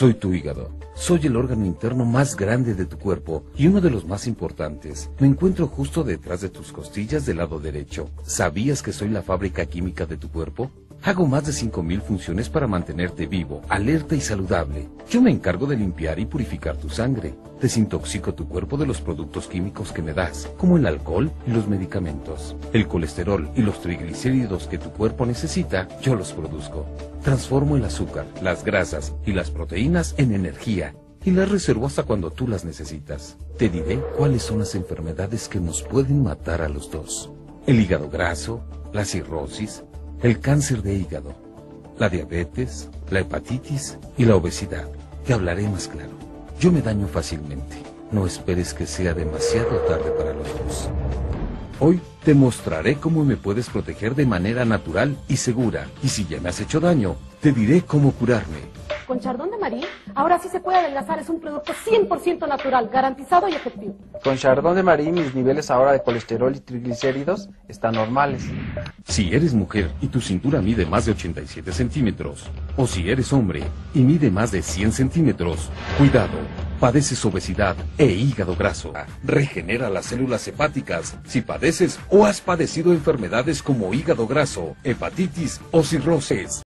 Soy tu hígado. Soy el órgano interno más grande de tu cuerpo y uno de los más importantes. Me encuentro justo detrás de tus costillas del lado derecho. ¿Sabías que soy la fábrica química de tu cuerpo? Hago más de 5.000 funciones para mantenerte vivo, alerta y saludable. Yo me encargo de limpiar y purificar tu sangre. Desintoxico tu cuerpo de los productos químicos que me das, como el alcohol y los medicamentos. El colesterol y los triglicéridos que tu cuerpo necesita, yo los produzco. Transformo el azúcar, las grasas y las proteínas en energía y las reservo hasta cuando tú las necesitas. Te diré cuáles son las enfermedades que nos pueden matar a los dos. El hígado graso, la cirrosis, el cáncer de hígado, la diabetes, la hepatitis y la obesidad. Te hablaré más claro. Yo me daño fácilmente. No esperes que sea demasiado tarde para los dos. Hoy te mostraré cómo me puedes proteger de manera natural y segura. Y si ya me has hecho daño, te diré cómo curarme. Con Chardón de Marí, ahora sí se puede adelgazar. Es un producto 100% natural, garantizado y efectivo. Con Chardón de Marí, mis niveles ahora de colesterol y triglicéridos están normales. Si eres mujer y tu cintura mide más de 87 centímetros, o si eres hombre y mide más de 100 centímetros, cuidado, padeces obesidad e hígado graso. Regenera las células hepáticas si padeces o has padecido enfermedades como hígado graso, hepatitis o cirrosis.